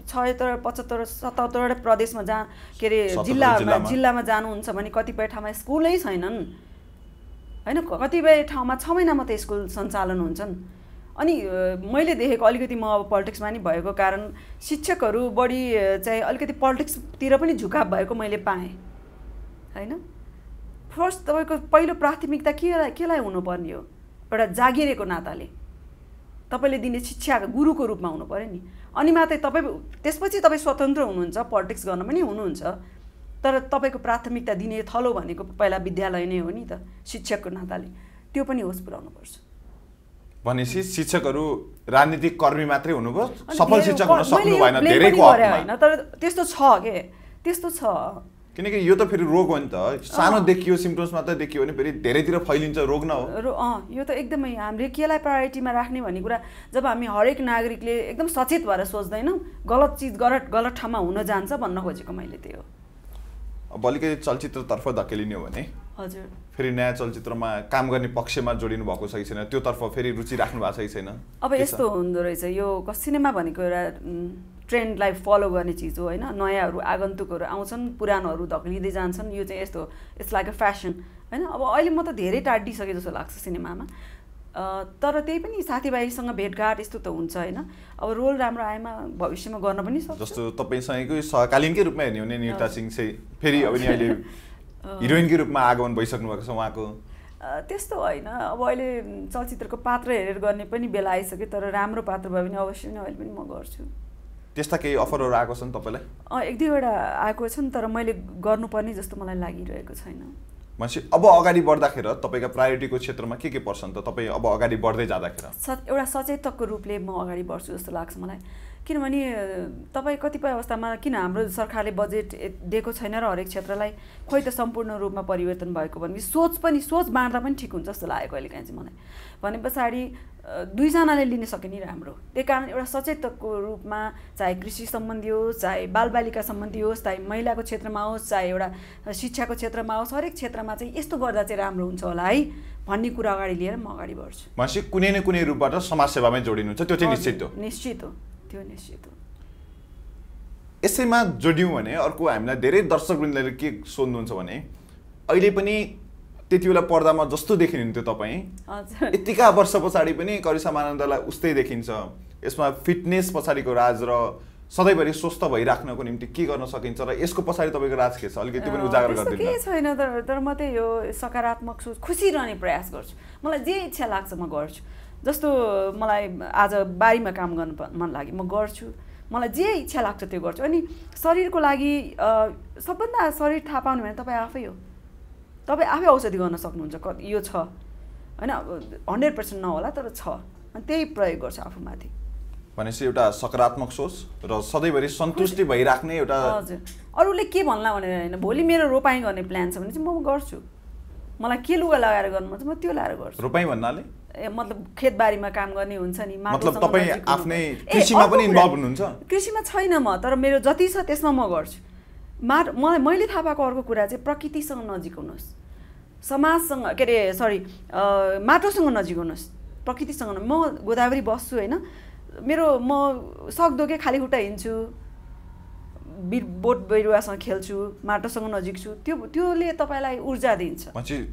छयत्तर पचहत्तर सतहत्तरवटा प्रदेशमा जहाँ के अरे जिल्लामा जिल्लामा। जानुहुन्छ भने कतिपय ठाउँमा स्कुलै छैनन्। होइन? कतिपय ठाउँमा छ महिना मात्रै स्कुल सञ्चालन हुन्छन्। अनि मैले देखेको अलिकति म अब पोलिटिक्समा नि भएको कारण शिक्षकहरू बढी चाहिँ अलिकति पोलिटिक्सतिर पनि झुकाव भएको मैले पाएँ। होइन? फर्स्ट तपाईँको पहिलो प्राथमिकता के केलाई हुनुपर्ने हो? एउटा जागिरेको नाताले। तपाईँले दिने शिक्षा गुरुको रूपमा हुनु पऱ्यो नि। अनि मात्रै तपाईँ त्यसपछि तपाईँ स्वतन्त्र हुनुहुन्छ पोलिटिक्स गर्न पनि हुनुहुन्छ तर तपाईँको प्राथमिकता दिने थलो भनेको पहिला विद्यालय नै हो नि त शिक्षकको नाताले। त्यो पनि होस् पुऱ्याउनुपर्छ भनेपछि शिक्षकहरू राजनीतिक कर्मी मात्रै हुनुभयो सफल शिक्षक हुन सक्नु भएन तर त्यस्तो छ के? त्यस्तो छ। किनकि यो त फेरि रोग हो नि त। सानो देखियो सिम्टम्स मात्रै देखियो भने फेरि धेरैतिर फैलिन्छ रोग न हो। अँ यो त एकदमै हामीले केलाई प्रायोरिटीमा राख्ने भन्ने कुरा जब हामी हरेक नागरिकले एकदम सचेत भएर सोच्दैनौँ गलत चिज गलत गलत ठाउँमा हुन जान्छ भन्न खोजेको मैले त्यो। अब अलिकति चलचित्रतर्फ धकेलिने हो भने? हजुर। फेरि नयाँ चलचित्रमा काम गर्ने पक्षमा जोडिनु भएको छ कि छैन? त्योतर्फ फेरि रुचि राख्नु भएको छ कि छैन? अब यस्तो हुँदो रहेछ। यो सिनेमा भनेको एउटा ट्रेन्डलाई फलो गर्ने चिज हो होइन? नयाँहरू आगन्तुकहरू आउँछन् पुरानोहरू धक्लिँदै जान्छन् यो चाहिँ यस्तो इट्स लाइक अ फ्यासन होइन? अब अहिले म त धेरै टाढिसकेँ जस्तो लाग्छ सिनेमामा। तर त्यही पनि साथीभाइसँग भेटघाट यस्तो त हुन्छ होइन? अब रोल राम्रो आएमा भविष्यमा गर्न पनि सक्छ। जस्तो तपाईँसँगकै सहकालीनकै रूपमा हेर्ने हो भने निता सिंह चाहिँ। फेरि अब नि अहिले हिरोइनकै रूपमा आगमन भइसक्नु भएको छ उहाँको। त्यस्तो होइन। अब अहिले चलचित्रको पात्र हेरेर गर्ने पनि बेला आइसक्यो तर राम्रो पात्र भयो भने अवश्य नै अहिले पनि म गर्छु। त्यस्ता केही अफरहरू आएको छन् तपाईँलाई? एक दुईवटा आएको छन् तर मैले गर्नुपर्ने जस्तो मलाई लागिरहेको छैन। मान्छे अब अगाडि बढ्दाखेरि तपाईँका प्रायोरिटीको क्षेत्रमा के के पर्छन् त? तपाईँ अब अगाडि बढ्दै जाँदाखेरि। एउटा सचेतकको रूपले म अगाडि बढ्छु जस्तो लाग्छ मलाई। किनभने तपाईँ कतिपय अवस्थामा किन हाम्रो सरकारले बजेट दिएको छैन र हरेक क्षेत्रलाई खोइ त सम्पूर्ण रूपमा परिवर्तन भएको भने सोच पनि सोच बाँड्दा पनि ठिक हुन्छ जस्तो लागेको अहिले काहीँ चाहिँ मलाई। भने पछाडि दुईजनाले लिन सके नि राम्रो। त्यही कारण एउटा सचेतको रूपमा चाहे कृषि सम्बन्धी होस् चाहे बालबालिका सम्बन्धी होस् चाहे महिलाको क्षेत्रमा होस् चाहे एउटा शिक्षाको क्षेत्रमा होस् हरेक क्षेत्रमा चाहिँ यस्तो गर्दा चाहिँ राम्रो हुन्छ होला है भन्ने कुरा अगाडि लिएर म अगाडि बढ्छु। कुनै न कुनै रूपबाट समाजसेवामै जोडिनुहुन्छ त्यो चाहिँ निश्चित हो। निश्चित हो। त्यो निश्चित हो यसैमा जोड्यौँ भने अर्को हामीलाई धेरै दर्शकवृन्दले के सोध्नुहुन्छ भने अहिले पनि त्यति बेला पर्दामा जस्तो देखिनुहुन्थ्यो तपाईँ। यतिका वर्ष पछाडि पनि करिसा मानन्दलाई उस्तै देखिन्छ। यसमा फिटनेस पछाडिको राज र सधैँभरि स्वस्थ भइराख्नको निम्ति के गर्न सकिन्छ र यसको पछाडि तपाईँको राज के छ? अलिकति पनि उजागर गरिदिनु केही छैन तर तर म चाहिँ यो सकारात्मक सोच खुसी रहने प्रयास गर्छु। मलाई जे इच्छा लाग्छ म गर्छु। जस्तो मलाई आज बारीमा काम गर्नु मन लाग्यो म गर्छु। मलाई जे इच्छा लाग्छ त्यो गर्छु। अनि शरीरको लागि सबभन्दा शरीर थाहा पाउने भने तपाईँ आफै हो। तपाईँ आफै औषधि गर्न सक्नुहुन्छ क यो छ। होइन हन्ड्रेड पर्सेन्ट नहोला तर छ। अनि त्यही प्रयोग गर्छु आफूमाथि। भनेपछि एउटा सकारात्मक सोच र सधैँभरि सन्तुष्टि भइराख्ने एउटा हजुर। अरूले के भन्ला भनेर होइन भोलि मेरो रोपाइँ गर्ने प्लान छ भने चाहिँ म गर्छु। मलाई के लुगा लगाएर गर्नु मन छ म त्यो लाएर गर्छु। रोपाइँ भन्नाले? मतलब खेतबारीमा काम गर्ने हुन्छ नि मतलब तपाईँ। आफ्नै कृषिमा पनि इन्भल्भ हुनुहुन्छ? कृषिमा छैन म तर मेरो जति छ त्यसमा म गर्छु। माट मलाई मैले थाहा पाएको अर्को कुरा चाहिँ प्रकृतिसँग नजिक हुनुहोस्। समाजसँग के अरे सरी माटोसँग नजिक हुनुहोस्। प्रकृतिसँग म गोदावरी बस्छु होइन। मेरो म सक्दो के खाली खुट्टा हिँड्छु। बि बोट बिरुवासँग खेल्छु माटोसँग नजिक छु त्यो त्योले तपाईँलाई ऊर्जा दिन्छ।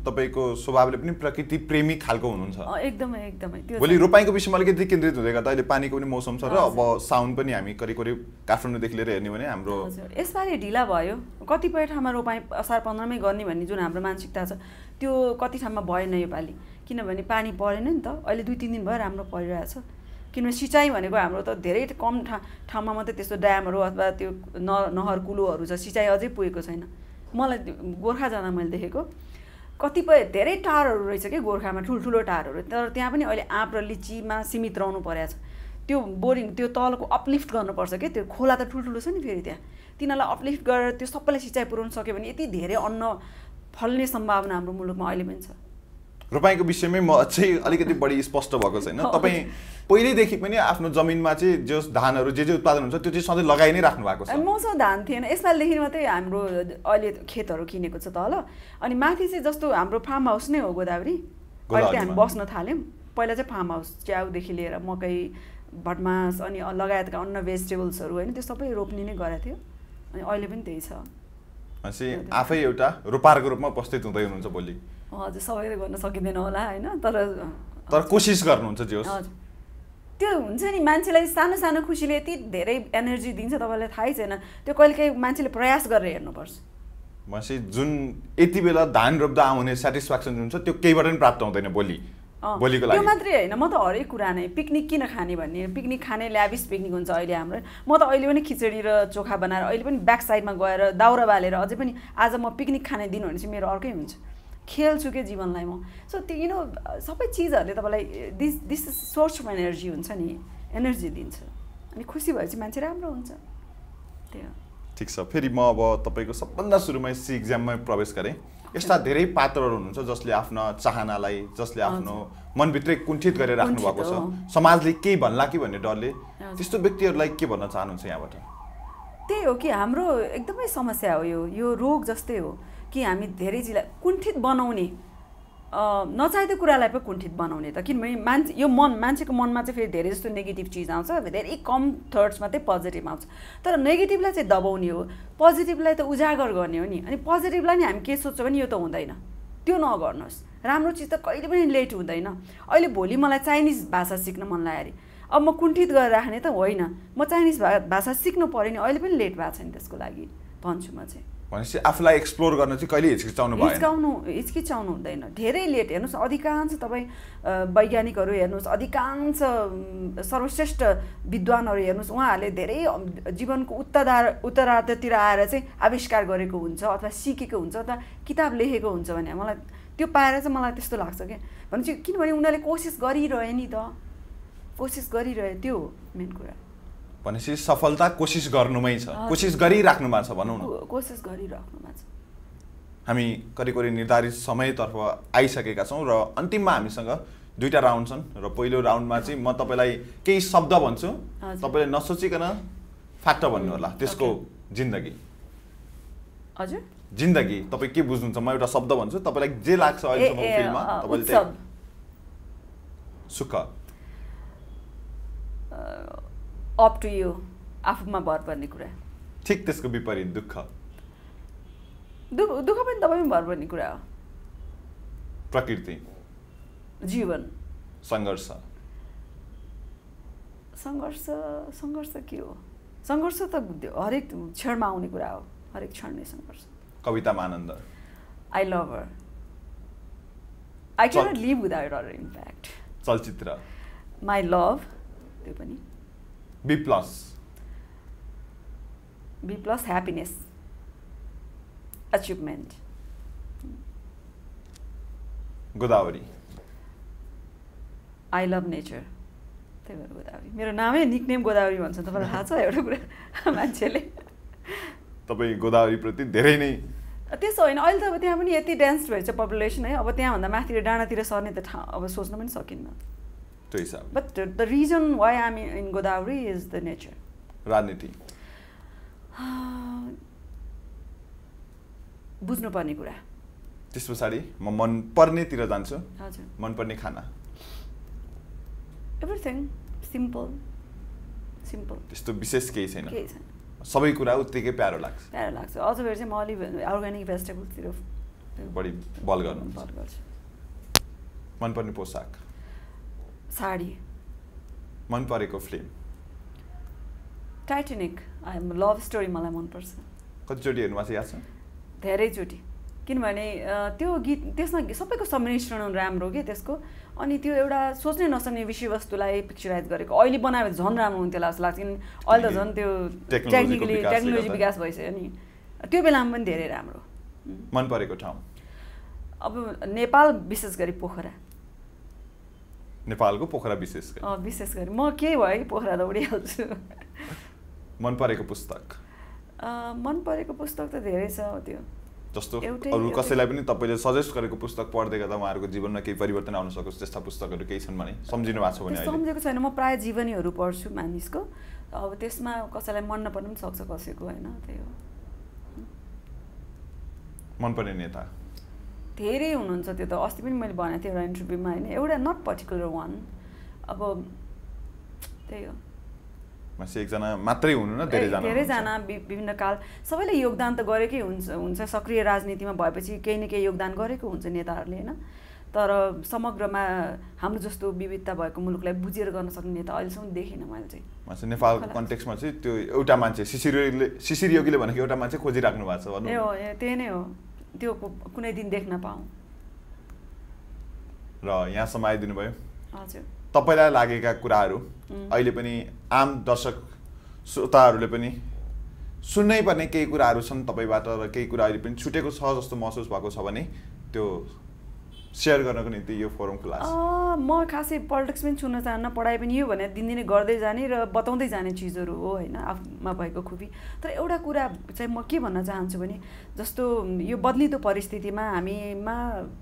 तपाईँको स्वभावले पनि प्रकृति प्रेमी खालको हुनुहुन्छ। एकदमै एकदमै त्यो भोलि रोपाइँको विषयमा अलिकति केन्द्रित हुँदै गर्दा अहिले पानीको पनि मौसम छ र अब हजुर। साउन पनि हामी करिब करिब काठमाडौँदेखि लिएर हेर्ने भने हाम्रो यसपालि ढिला भयो। कतिपय ठाउँमा रोपाइँ असार पन्ध्रमै गर्ने भन्ने जुन हाम्रो मानसिकता छ त्यो कति ठाउँमा भएन योपालि। किनभने पानी परेन नि त। अहिले दुई तिन दिन भयो राम्रो परिरहेछ। किनभने सिँचाइ भनेको हाम्रो त धेरै कम ठा ठाउँमा मात्रै त्यस्तो ड्यामहरू अथवा त्यो न नहर कुलोहरू छ सिँचाइ अझै पुगेको छैन। मलाई गोर्खा जाँदा मैले देखेको। कतिपय धेरै टारहरू रहेछ कि गोर्खामा ठुल्ठुलो टारहरू। तर त्यहाँ पनि अहिले आँप र लिचीमा सीमित रहनु परेको छ। त्यो बोरिङ त्यो तलको अपलिफ्ट गर्नुपर्छ कि? त्यो खोला त ठुल्ठुलो छ नि फेरि त्यहाँ। तिनीहरूलाई अपलिफ्ट गरेर त्यो सबैलाई सिँचाइ पुऱ्याउनु सक्यो भने यति धेरै अन्न फल्ने सम्भावना हाम्रो मुलुकमा अहिले पनि छ। रोपाइँको विषयमै म अझै अलिकति बढी स्पष्ट भएको छैन। तपाईँ पहिल्यैदेखि पनि आफ्नो जमिनमा चाहिँ जो धानहरू जे जे उत्पादन हुन्छ त्यो चाहिँ सधैँ लगाइ नै राख्नु भएको छ। मसँग धान थिएन। यसपालिदेखि मात्रै हाम्रो अहिले खेतहरू किनेको छ तल अनि माथि चाहिँ जस्तो हाम्रो फार्म हाउस नै हो गोदावरी। अहिले हामी। बस्न थाल्यौँ। पहिला चाहिँ फार्म हाउस च्याउदेखि लिएर मकै भटमास अनि लगायतका अन्य भेजिटेबल्सहरू होइन त्यो सबै रोप्ने नै गरेको थियो। अनि अहिले पनि त्यही छ। आफै एउटा रोपारको रूपमा उपस्थित हुँदै हुनुहुन्छ भोलि। हजुर सबैले गर्न सकिँदैन होला होइन? तर तर कोसिस गर्नुहुन्छ जे होस्। त्यो हुन्छ नि मान्छेलाई सानो सानो खुसीले यति धेरै एनर्जी दिन्छ तपाईँलाई थाहै छैन। त्यो कहिले काहीँ मान्छेले प्रयास गरेर हेर्नुपर्छ। भनेपछि जुन यति बेला धान रोप्दा आउने सेटिस्फ्याक्सन जुन छ त्यो केहीबाट पनि प्राप्त हुँदैन भोलि। भोलिको त्यो लागि। मात्रै होइन म त हरेक कुरा नै पिकनिक किन खाने भन्ने पिकनिक खाने ल्याबिस पिकनिक हुन्छ अहिले हाम्रो। म त अहिले पनि खिचडी र चोखा बनाएर अहिले पनि ब्याक साइडमा गएर दाउरा बालेर अझै पनि आज म पिकनिक खाने दिन भने चाहिँ मेरो अर्कै हुन्छ। खेल्छु के जीवनलाई म? सो त्यो यु नो सबै चिजहरूले तपाईँलाई this this source of energy हुन्छ नि एनर्जी दिन्छ। अनि खुसी भएपछि मान्छे राम्रो हुन्छ। त्यही हो। ठिक छ। फेरि म अब तपाईँको सबभन्दा सुरुमै सी इक्जाममै प्रवेश गरेँ। यस्ता धेरै पात्रहरू हुनुहुन्छ जसले आफ्नो चाहनालाई जसले आफ्नो मनभित्रै कुण्ठित गरेर राख्नु भएको छ। समाजले केही भन्ला कि भन्ने डरले। त्यस्तो व्यक्तिहरूलाई के भन्न चाहनुहुन्छ यहाँबाट? त्यही हो कि हाम्रो एकदमै समस्या हो यो यो रोग जस्तै हो। कि हामी धेरै चिजलाई कुण्ठित बनाउने नचाहिँदो कुरालाई पो कुण्ठित बनाउने त किनभने मान्छे यो मन मान्छेको मनमा चाहिँ फेरि धेरै जस्तो नेगेटिभ चिज आउँछ धेरै कम थर्ड्स मात्रै पोजिटिभ आउँछ। तर नेगेटिभलाई चाहिँ दबाउने हो पोजिटिभलाई त उजागर गर्ने हो नि। अनि पोजिटिभलाई नि हामी के सोच्छौँ भने यो त हुँदैन। त्यो नगर्नुहोस्। राम्रो चिज त कहिले पनि लेट हुँदैन। अहिले भोलि मलाई चाइनिज भाषा सिक्न मन लाग्यो अरे। अब म कुण्ठित गरेर राख्ने त होइन। म चाइनिज भाषा सिक्नु पऱ्यो नि अहिले पनि लेट भएको छ नि त्यसको लागि। भन्छु म चाहिँ। भनेपछि आफूलाई एक्सप्लोर गर्न चाहिँ कहिले हिचकिचाउनु भएन। हिचकाउनु हिचकिचाउनु हुँदैन। धेरै लेट हेर्नुहोस् अधिकांश तपाईँ वैज्ञानिकहरू हेर्नुहोस् अधिकांश सर्वश्रेष्ठ विद्वानहरू हेर्नुहोस् उहाँहरूले धेरै जीवनको उत्तराधार उत्तरार्धतिर आएर चाहिँ आविष्कार गरेको हुन्छ अथवा सिकेको हुन्छ अथवा किताब लेखेको हुन्छ भने मलाई त्यो पाएर चाहिँ मलाई त्यस्तो लाग्छ क्या। भनेपछि किनभने उनीहरूले कोसिस गरिरहे नि त। कोसिस गरिरहे त्यो मेन कुरा। भनेपछि सफलता कोसिस गर्नुमै छ। कोसिस गरिराख्नु भएको छ भनौँ न। कोसिस गरिराख्नुमा छ। हामी करिब करिब निर्धारित समयतर्फ आइसकेका छौँ र अन्तिममा हामीसँग दुईवटा राउन्ड छन् र पहिलो राउन्डमा चाहिँ म तपाईँलाई केही शब्द भन्छु। तपाईँले नसोचिकन फ्याक्ट भन्नु होला त्यसको जिन्दगी। हजुर। जिन्दगी तपाईँ के बुझ्नुहुन्छ? म एउटा शब्द भन्छु। तपाईँलाई जे लाग्छ अहिलेसम्म तपाईँले सुख। अप टु यु आफूमा भर पर्ने कुरा। ठिक त्यसको विपरीत दुःख। दुःख दुःख पनि तपाईँमा भर पर्ने कुरा हो। प्रकृति। जीवन। सङ्घर्ष। सङ्घर्ष सङ्घर्ष के हो? सङ्घर्ष त हरेक क्षणमा आउने कुरा हो हरेक क्षण नै सङ्घर्ष। कवितामा आनन्द I love her I cannot live without her in fact चलचित्र। माई लभ त्यो पनि। B plus B plus happiness achievement Godavari I love nature त्यही भएर गोदावरी मेरो नामै निकनेम गोदावरी भन्छ। तपाईँलाई थाहा छ एउटा कुरा [laughs] मान्छेले? तपाईँ गोदावरीप्रति धेरै नै त्यसो होइन। अहिले त अब त्यहाँ पनि यति डेन्स भएछ पपुलेसन है। अब त्यहाँभन्दा माथि डाँडातिर सर्ने त ठाउँ अब सोच्न पनि सकिन्न। त्यो हिसाब but the reason why I'm in Godavari is the nature राजनीति बुझ्नुपर्ने कुरा। त्यस पछाडि म मन पर्नेतिर जान्छु। हजुर। मनपर्ने खाना। एभ्रिथिङ सिम्पल सिम्पल त्यस्तो विशेष केही छैन। केही छैन। सबै कुरा उत्तिकै प्यारो लाग्छ। प्यारो लाग्छ। अझ फेरि चाहिँ म अलिक अर्ग्यानिक भेजिटेबलतिर बढी बल गर्नु। बल गर्छु। मनपर्ने पोसाक। साडी। मन परेको फिल्म टाइटेनिक लभ स्टोरी मलाई मनपर्छ। कतिचोटि हेर्नु भएको छ याद छ? धेरैचोटि। किनभने त्यो गीत त्यसमा सबैको सम्मिश्रण राम्रो के त्यसको। अनि त्यो एउटा सोच्नै नसक्ने विषयवस्तुलाई पिक्चराइज गरेको। अहिले बनायो भने झन् राम्रो हुन्थ्यो होला जस्तो लाग्छ। किनभने अहिले त झन् त्यो टेक्निकली टेक्नोलोजी। विकास भइसक्यो नि। त्यो बेलामा पनि धेरै राम्रो। मन परेको ठाउँ? अब नेपाल विशेष गरी पोखरा। नेपालको पोखरा विशेष गरी। विशेष गरी। म केही भयो कि पोखरा दौडिहाल्छु? मन परेको पुस्तक। मन परेको पुस्तक त धेरै छ त्यो। जस्तो अरू कसैलाई पनि तपाईँले सजेस्ट गरेको पुस्तक पढ्दै गर्दा उहाँहरूको जीवनमा केही परिवर्तन आउन सकोस् त्यस्ता पुस्तकहरू केही छन् भने सम्झिनु भएको छ भने सम्झेको छैन। म प्रायः जीवनीहरू पढ्छु मानिसको। अब त्यसमा कसैलाई मन नपर्नु पनि सक्छ कसैको होइन? त्यही हो। मनपर्ने नेता। धेरै हुनुहुन्छ त्यो त। अस्ति पनि मैले भनेको थिएँ एउटा इन्टरभ्यूमा होइन? एउटा नट पर्टिकुलर वान अब त्यही हो। एकजना मात्रै हुनु न धेरैजना विभिन्न काल। सबैले योगदान त गरेकै हुन्छ हुन्छ। सक्रिय राजनीतिमा भएपछि केही न केही योगदान गरेको हुन्छ नेताहरूले होइन? तर समग्रमा हाम्रो जस्तो विविधता भएको मुलुकलाई बुझेर गर्न सक्ने नेता अहिलेसम्म देखिनँ मैले चाहिँ। नेपालको। कन्टेक्समा चाहिँ त्यो एउटा मान्छे शिशिर योगीले शिशिर योगीले भनेको एउटा मान्छे खोजिराख्नु भएको छ त्यही नै हो। त्यो कुनै दिन देख्न पाऊँ। र यहाँसम्म आइदिनु भयो हजुर। तपाईँलाई लागेका कुराहरू. अहिले पनि आम दर्शक श्रोताहरूले पनि सुन्नै पर्ने केही कुराहरू छन् तपाईँबाट र केही कुरा अहिले पनि छुटेको छ जस्तो महसुस भएको छ भने त्यो सेयर गर्नको निम्ति यो फोरम अँ, म खासै पोलिटिक्स पनि छुन चाहन्न पढाइ पनि यो भने दिनदिनै गर्दै जाने र बताउँदै जाने चिजहरू हो होइन आफूमा भएको खुबी। तर एउटा कुरा चाहिँ म के भन्न चाहन्छु भने जस्तो यो बदलिदो परिस्थितिमा हामीमा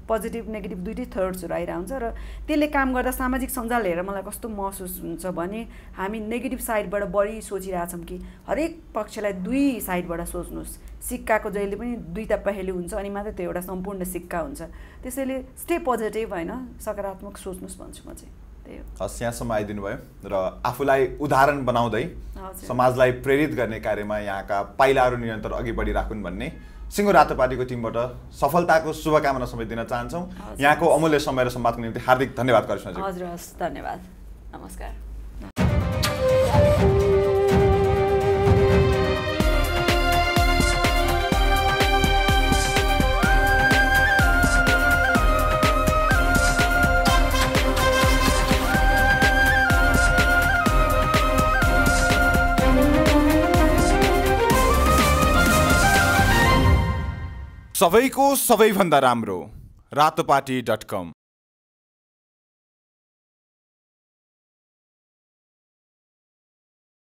पोजिटिभ नेगेटिभ दुइटै थर्ड्सहरू आइरहेको हुन्छ र त्यसले काम गर्दा सामाजिक सञ्जाल हेरेर मलाई कस्तो महसुस हुन्छ भने हामी नेगेटिभ साइडबाट बढी सोचिरहेछौँ कि हरेक पक्षलाई दुई साइडबाट सोच्नुहोस्। सिक्काको जहिले पनि दुईवटा पहेँली हुन्छ अनि मात्रै त्यो एउटा सम्पूर्ण सिक्का हुन्छ। त्यसैले स्टे पोजिटिभ होइन सकारात्मक सोच्नुहोस् भन्छु म चाहिँ। त्यही हो। हस् यहाँसम्म आइदिनु भयो र आफूलाई उदाहरण बनाउँदै समाजलाई प्रेरित गर्ने कार्यमा यहाँका पाइलाहरू निरन्तर अघि बढिराखुन् भन्ने सिङ्गो रातो पार्टीको टिमबाट सफलताको शुभकामना समेत दिन चाहन्छौँ। यहाँको अमूल्य समय र सम्वादको निम्ति हार्दिक धन्यवाद करिश्माजी हजुर हस् धन्यवाद। नमस्कार। सबैको सबैभन्दा राम्रो रातोपाटी डट कम।